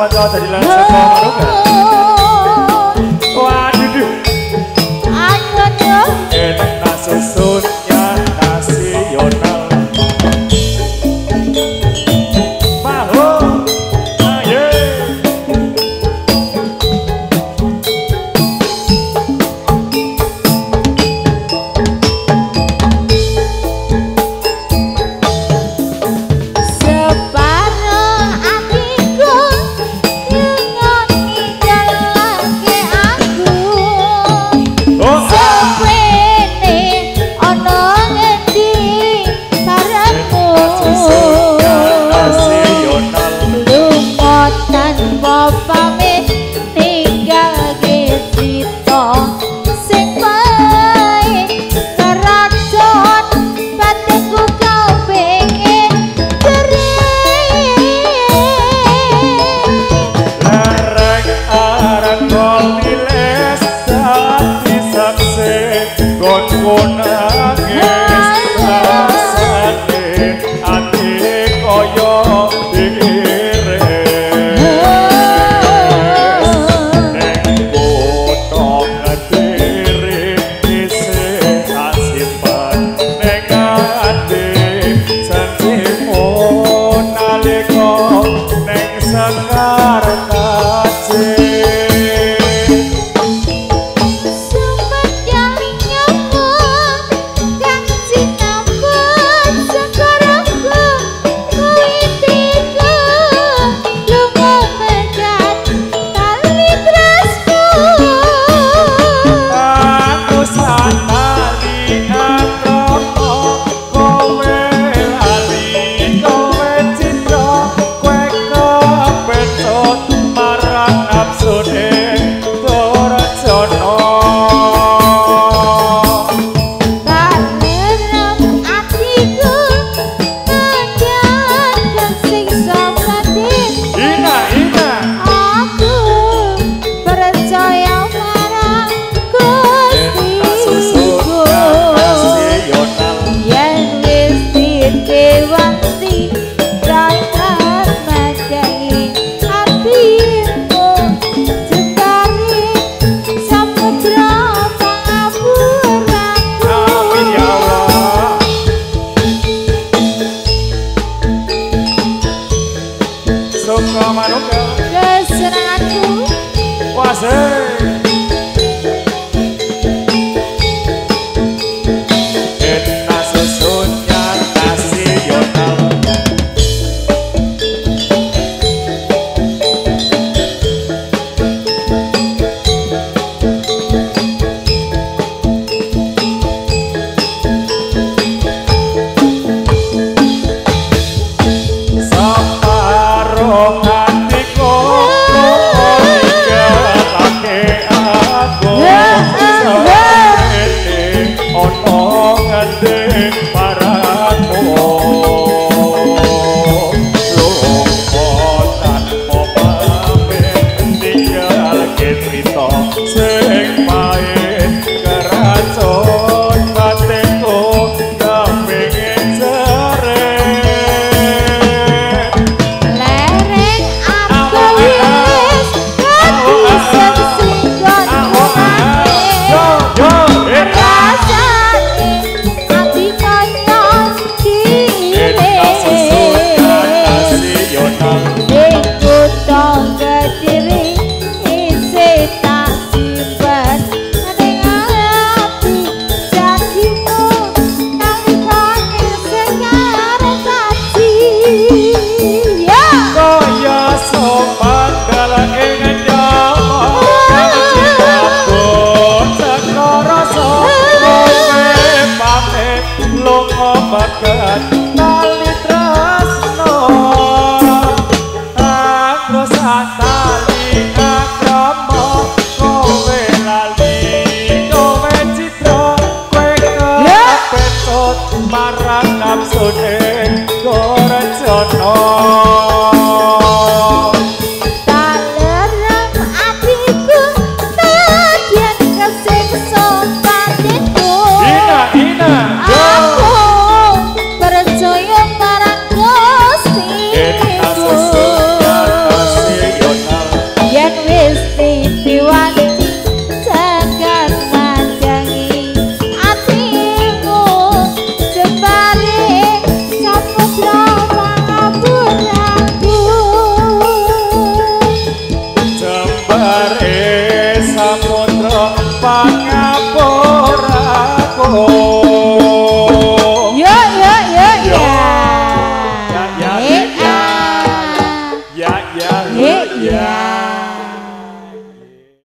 kanca dadi lancar karo Waduh. Ayo, Cok. Enak susun. suka manuka Kesenanganku Wasai marang absurd